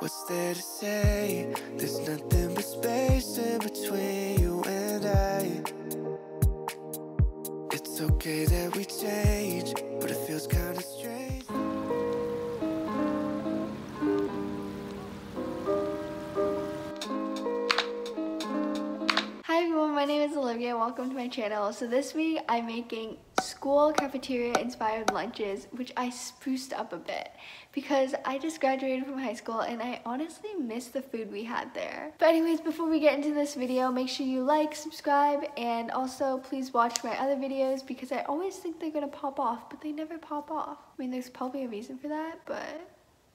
What's there to say? There's nothing but space in between you and I. It's okay that we change, but it feels kinda strange. Hi everyone, my name is Olivia. Welcome to my channel. So this week I'm making school cafeteria inspired lunches, which I spruced up a bit because I just graduated from high school and I honestly miss the food we had there. But anyways, before we get into this video, make sure you like, subscribe, and also please watch my other videos because I always think they're gonna pop off, but they never pop off. I mean, there's probably a reason for that, but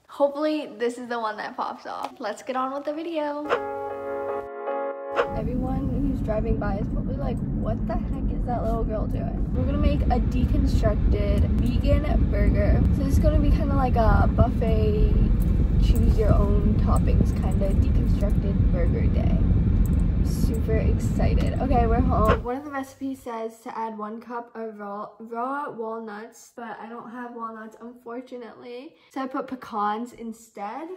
hopefully this is the one that pops off. Let's get on with the video. Everyone driving by is probably like, what the heck is that little girl doing? We're gonna make a deconstructed vegan burger. So this is gonna be kind of like a buffet, choose your own toppings kind of deconstructed burger day. Super excited. Okay, we're home. One of the recipes says to add one cup of raw, raw walnuts, but I don't have walnuts, unfortunately. So I put pecans instead.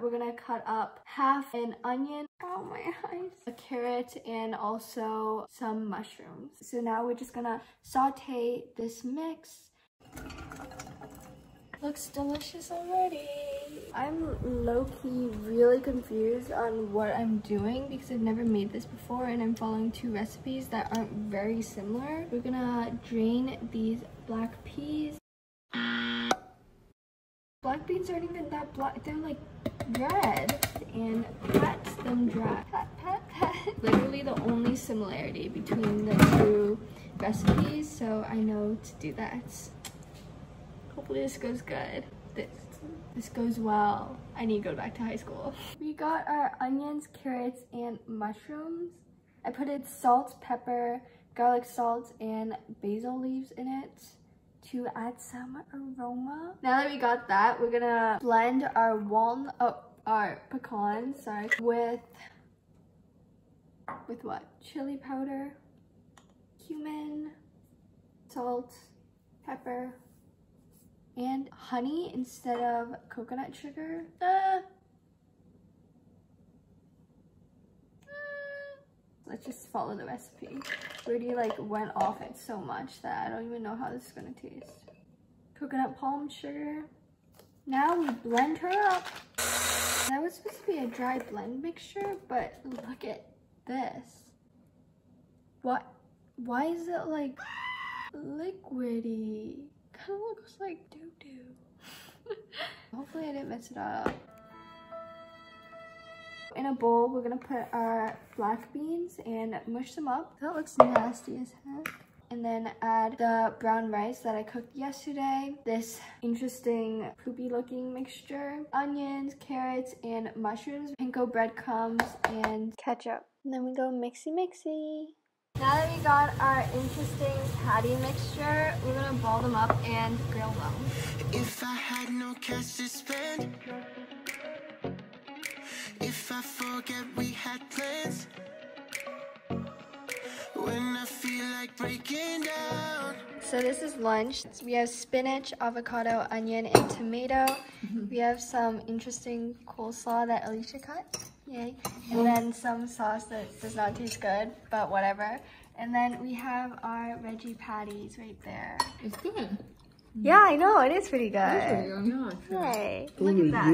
We're gonna cut up half an onion, oh my eyes, a carrot, and also some mushrooms. So now we're just gonna saute this mix. Looks delicious already. I'm low-key really confused on what I'm doing because I've never made this before and I'm following two recipes that aren't very similar. We're gonna drain these black peas. Black beans aren't even that black, they're like red and pat them dry. Pat, pat, pat. Literally the only similarity between the two recipes, so I know to do that. Hopefully this goes good. This, this goes well. I need to go back to high school. We got our onions, carrots, and mushrooms. I put in salt, pepper, garlic salt, and basil leaves in it to add some aroma. Now that we got that, we're gonna blend our walnut, oh, our pecans, sorry, with, with what? Chili powder, cumin, salt, pepper, and honey instead of coconut sugar. Uh, let's just follow the recipe. Already like went off it so much that I don't even know how this is gonna taste. Coconut palm sugar. Now we blend her up. That was supposed to be a dry blend mixture, but look at this. What? Why is it like liquidy? Kind of looks like doo-doo. Hopefully I didn't mess it up. In a bowl, we're gonna put our black beans and mush them up. That looks nasty as heck. And then add the brown rice that I cooked yesterday. This interesting poopy looking mixture. Onions, carrots, and mushrooms. Panko breadcrumbs and ketchup. And then we go mixy mixy. Now that we got our interesting patty mixture, we're gonna ball them up and grill them. If I had no cash to spend, if I forget we had plans When I feel like breaking down So this is lunch. We have spinach, avocado, onion, and tomato. Mm-hmm. we have some interesting coleslaw that Alicia cut. Yay. And mm-hmm. then some sauce that does not taste good, but whatever. And then we have our veggie patties right there. It's good. Mm-hmm. Yeah, I know. It is pretty good. It is pretty good. Yay. Look at that.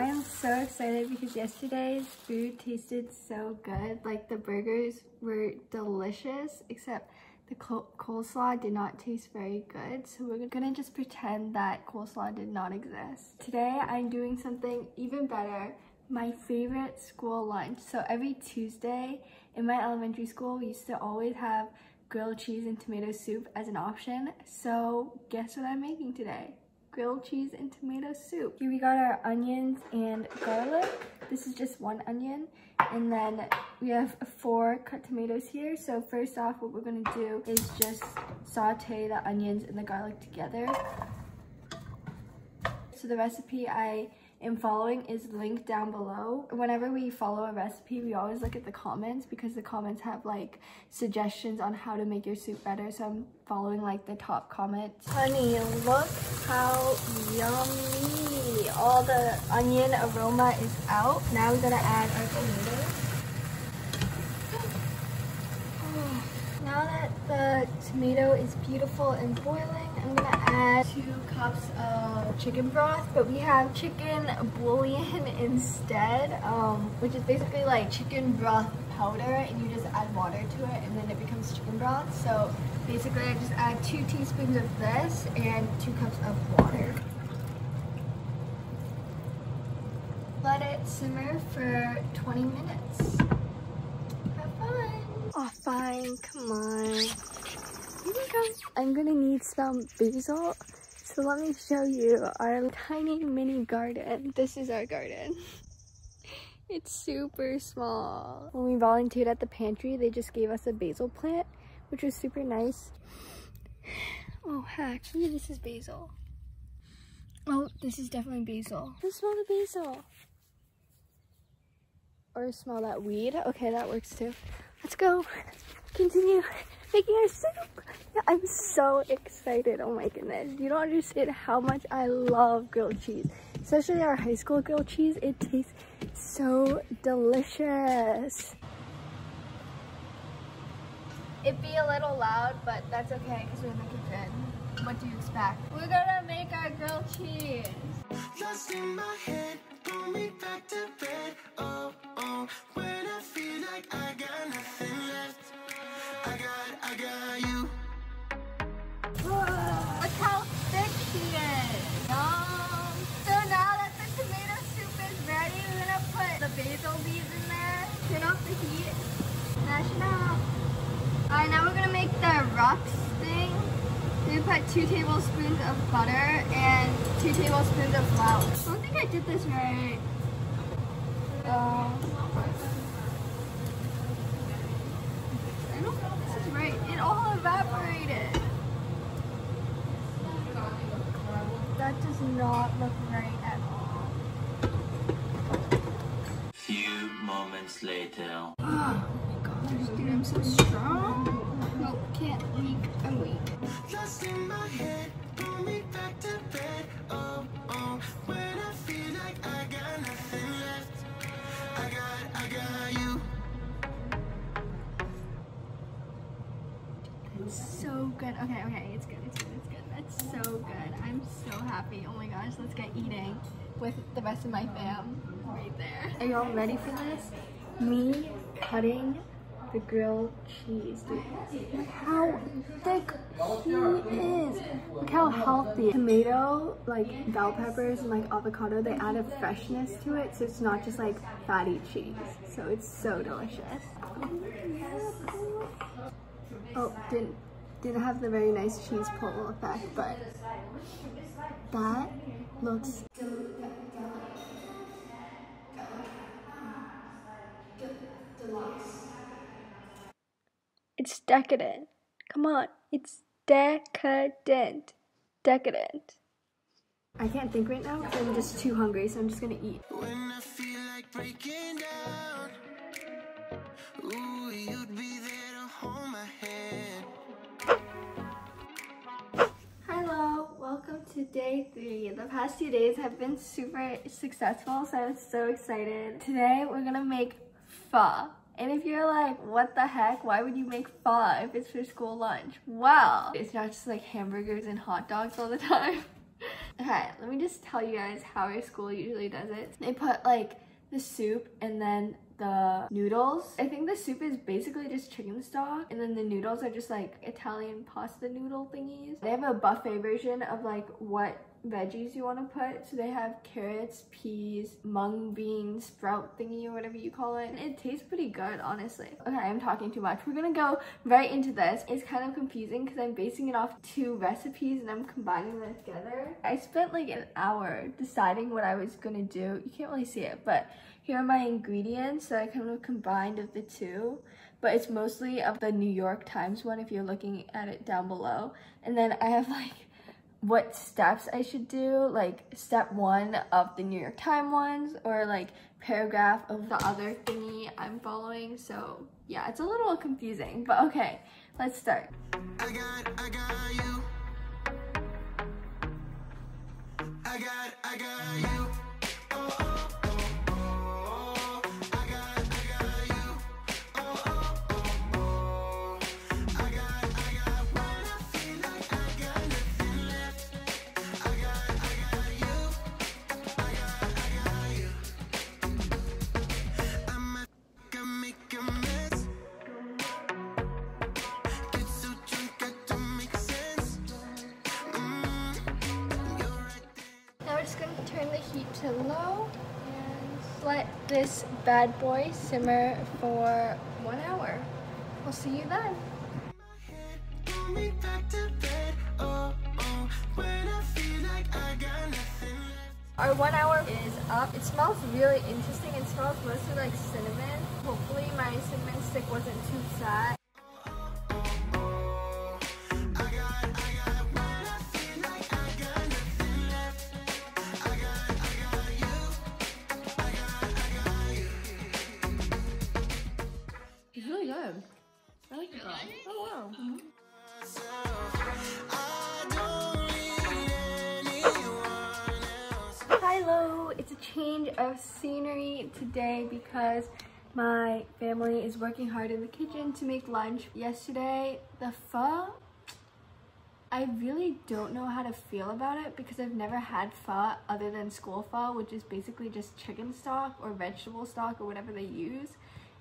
I am so excited because yesterday's food tasted so good. Like the burgers were delicious, except the col- coleslaw did not taste very good. So we're gonna just pretend that coleslaw did not exist. Today I'm doing something even better. My favorite school lunch. So every Tuesday in my elementary school, we used to always have grilled cheese and tomato soup as an option. So guess what I'm making today? Grilled cheese and tomato soup. Here we got our onions and garlic. This is just one onion. And then we have four cut tomatoes here. So first off, what we're gonna do is just saute the onions and the garlic together. So the recipe I and following is linked down below. Whenever we follow a recipe, we always look at the comments because the comments have like suggestions on how to make your soup better. So I'm following like the top comments. Honey, look how yummy. All the onion aroma is out. Now we're gonna add our tomatoes. Now that the tomato is beautiful and boiling, I'm gonna add two cups of chicken broth, but we have chicken bouillon instead, um, which is basically like chicken broth powder and you just add water to it and then it becomes chicken broth. So basically I just add two teaspoons of this and two cups of water. Let it simmer for 20 minutes. Fine, come on. I'm gonna need some basil. So let me show you our tiny mini garden. This is our garden. It's super small. When we volunteered at the pantry, they just gave us a basil plant, which was super nice. Oh actually, this is basil. Oh, this is definitely basil. Let's smell the basil. Or smell that weed. Okay, that works too. Let's go. Continue making our soup. Yeah, I'm so excited. Oh my goodness. You don't understand how much I love grilled cheese. Especially our high school grilled cheese. It tastes so delicious. It'd be a little loud, but that's okay because we're in the kitchen. What do you expect? We're gonna make our grilled cheese. Lost in my head, pull me back to bed. Oh, oh, when I feel like I got nothing left. I got, I got you. Look how thick she is. Yum. So now that the tomato soup is ready, we're gonna put the basil leaves in there. Turn off the heat. Mash it up. Alright, now we're gonna make the thing. We put two tablespoons of butter and two tablespoons of flour. I don't think I did this right. Uh, I don't think this is right. It all evaporated. That does not look right at all. Few moments later. Oh my gosh, dude, I'm so strong. Nope, can't. Weak. I'm weak. Lost in my head, pull me back to bed. Oh, oh, when I feel like I got nothing left. I got, I got you. It's so good. Okay, okay, it's good, it's good, it's good. That's so good. I'm so happy. Oh my gosh, let's get eating with the rest of my fam right there. Are y'all ready for this? Me cutting the grilled cheese, dude. Look how thick he is. Look how healthy. Tomato, like bell peppers and like avocado, they add a freshness to it, so it's not just like fatty cheese. So it's so delicious. Oh, didn't didn't have the very nice cheese pull effect, but that looks It's decadent. Come on, it's decadent. Decadent. I can't think right now because I'm just too hungry, so I'm just gonna eat. When I feel like breaking down. Ooh, you'd be there to hold my hand. Hello, welcome to day three. The past two days have been super successful, so I'm so excited. Today we're gonna make pho. And if you're like, what the heck, why would you make pho if it's for school lunch? Well, it's not just like hamburgers and hot dogs all the time. okay, let me just tell you guys how our school usually does it. They put like the soup and then the noodles. I think the soup is basically just chicken stock and then the noodles are just like Italian pasta noodle thingies. They have a buffet version of like what veggies you want to put. So they have carrots, peas, mung bean, sprout thingy or whatever you call it. And it tastes pretty good, honestly. Okay, I'm talking too much. We're gonna go right into this. It's kind of confusing because I'm basing it off two recipes and I'm combining them together. I spent like an hour deciding what I was gonna do. You can't really see it, but here are my ingredients that I kind of combined of the two but it's mostly of the New York Times one if you're looking at it down below. And then I have like what steps I should do, like step one of the New York Times ones or like paragraph of the other thingy I'm following. So yeah, it's a little confusing, but okay, let's start. I got, I got you. I got, I got you. Oh, oh, turn the heat to low and let this bad boy simmer for one hour. We'll see you then. Our one hour is up. It smells really interesting. It smells mostly like cinnamon. Hopefully my cinnamon stick wasn't too fat. Oh wow. Mm-hmm. Hello, it's a change of scenery today because my family is working hard in the kitchen to make lunch. Yesterday, the pho, I really don't know how to feel about it because I've never had pho other than school pho, which is basically just chicken stock or vegetable stock or whatever they use.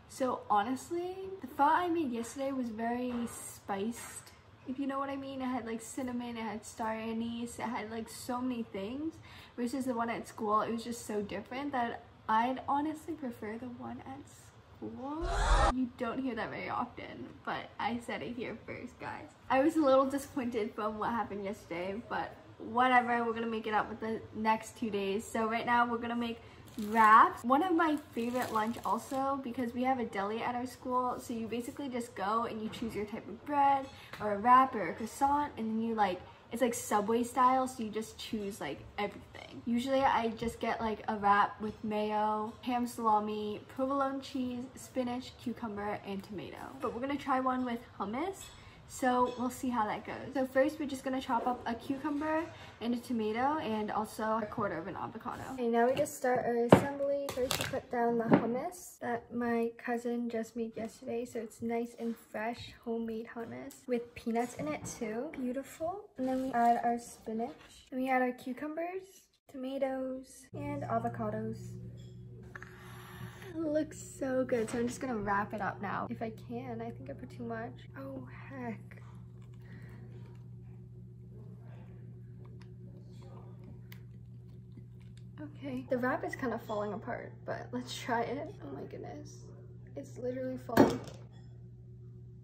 So honestly, the pho I made yesterday was very spiced, if you know what I mean. It had like cinnamon, it had star anise, it had like so many things. Versus the one at school, it was just so different that I'd honestly prefer the one at school. You don't hear that very often, but I said it here first, guys. I was a little disappointed from what happened yesterday, but whatever, we're gonna make it up with the next two days. So right now we're gonna make wraps. One of my favorite lunch also because we have a deli at our school. So you basically just go and you choose your type of bread or a wrap or a croissant and then you like, it's like Subway style. So you just choose like everything. Usually I just get like a wrap with mayo, ham salami, provolone cheese, spinach, cucumber, and tomato. But we're gonna try one with hummus. So we'll see how that goes. So first we're just gonna chop up a cucumber and a tomato and also a quarter of an avocado. Okay, now we just start our assembly. First we put down the hummus that my cousin just made yesterday. So it's nice and fresh homemade hummus with peanuts in it too. Beautiful. And then we add our spinach. Then we add our cucumbers, tomatoes, and avocados. Looks so good. So I'm just gonna wrap it up now. If I can, I think I put too much. Oh heck. Okay, the wrap is kind of falling apart, but let's try it. Oh my goodness. It's literally falling.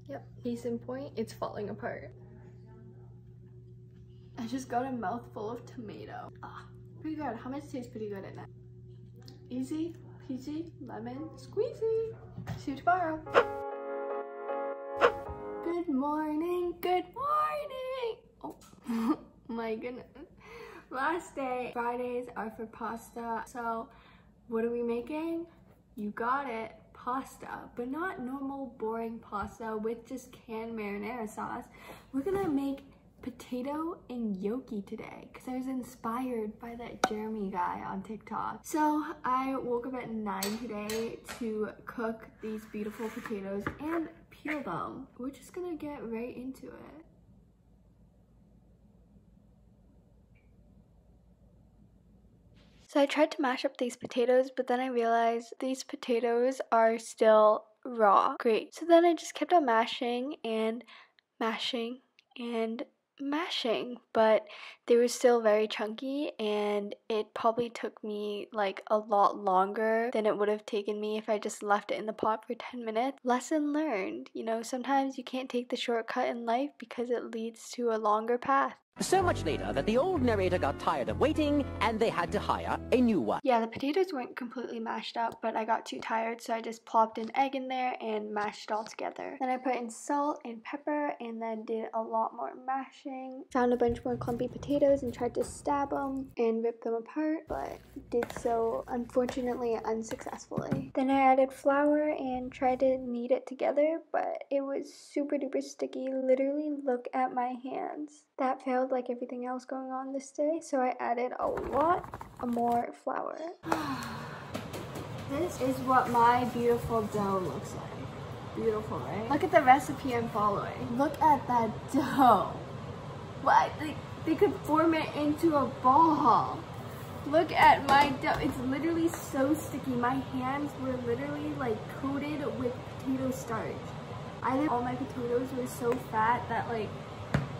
Yep, case in point, it's falling apart. I just got a mouthful of tomato. Ah, pretty good. How much tastes pretty good in that? Easy peasy lemon squeezy. See you tomorrow. Good morning, good morning. Oh my goodness. Last day, Fridays are for pasta. So what are we making? You got it, pasta, but not normal boring pasta with just canned marinara sauce. We're gonna make potato gnocchi today because I was inspired by that Jeremy guy on TikTok. So I woke up at 9 today to cook these beautiful potatoes and peel them. We're just gonna get right into it. So I tried to mash up these potatoes, but then I realized these potatoes are still raw. Great. So then I just kept on mashing and mashing and mashing, but they were still very chunky and it probably took me like a lot longer than it would have taken me if I just left it in the pot for 10 minutes. Lesson learned, you know, sometimes you can't take the shortcut in life because it leads to a longer path. So much later that the old narrator got tired of waiting and they had to hire a new one. Yeah, the potatoes weren't completely mashed up, but I got too tired, so I just plopped an egg in there and mashed it all together. Then I put in salt and pepper and then did a lot more mashing. Found a bunch more clumpy potatoes and tried to stab them and rip them apart, but did so unfortunately unsuccessfully. Then I added flour and tried to knead it together, but it was super duper sticky. Literally, look at my hands. That failed like everything else going on this day, so I added a lot more flour. this is what my beautiful dough looks like. Beautiful, right? Look at the recipe I'm following. Look at that dough. What? They, they could form it into a ball. Look at my dough. It's literally so sticky. My hands were literally like coated with potato starch. Either all my potatoes were so fat that like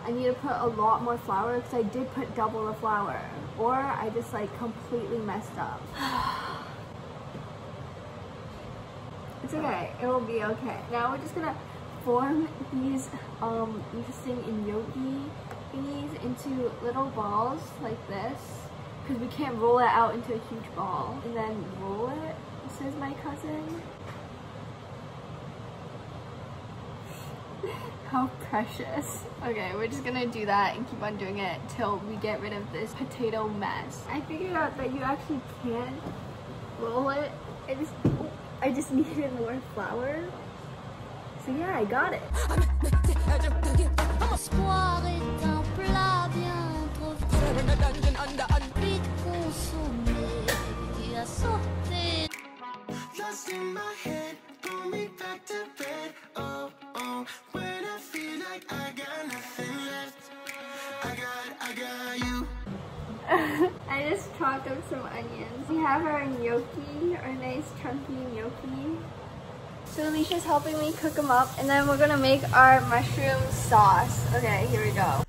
I need to put a lot more flour because I did put double the flour. Or I just like completely messed up. it's okay. It will be okay. Now we're just gonna form these um, interesting gnocchi thingies into little balls like this because we can't roll it out into a huge ball and then roll it, says my cousin. How precious. Okay, we're just gonna do that and keep on doing it till we get rid of this potato mess. I figured out that you actually can roll it. I just, I just needed more flour. So yeah, I got it. Lost in my head, chopped up some onions. We have our gnocchi, our nice chunky gnocchi. So Alicia's helping me cook them up and then we're gonna make our mushroom sauce. Okay, here we go.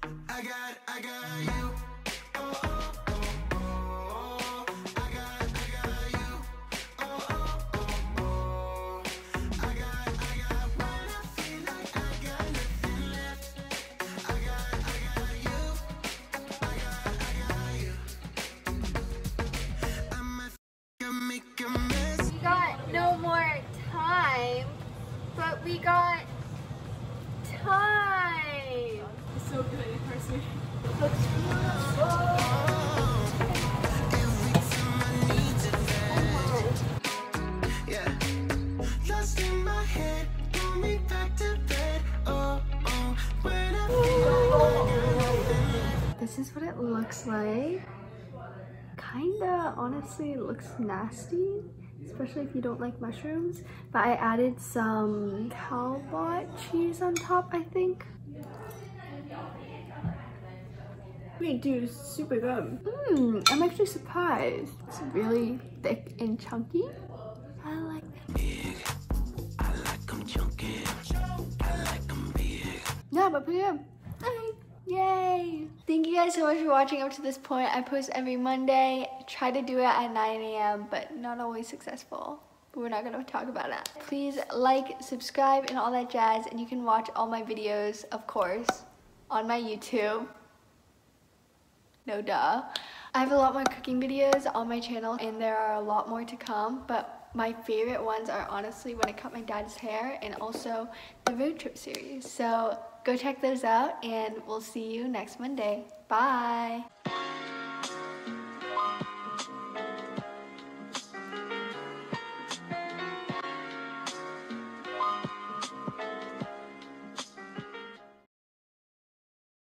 But we got time. It's so good in person. Looks Yeah. Lost in my head, pull me back to bed. When I This is what it looks like. Kinda, honestly, it looks nasty, especially if you don't like mushrooms. But I added some Cabot cheese on top, I think. Wait, dude, it's super good. Mmm, I'm actually surprised. It's really thick and chunky. I like that. I like them chunky. I like 'em big. Yeah, but pretty good. Okay, Yay! Thank you guys so much for watching up to this point. I post every Monday. Try to do it at 9 a.m., but not always successful. But we're not gonna talk about that. Please like, subscribe, and all that jazz. And you can watch all my videos, of course, on my YouTube. No duh. I have a lot more cooking videos on my channel and there are a lot more to come, but my favorite ones are honestly when I cut my dad's hair and also the road trip series. So go check those out and we'll see you next Monday. Bye!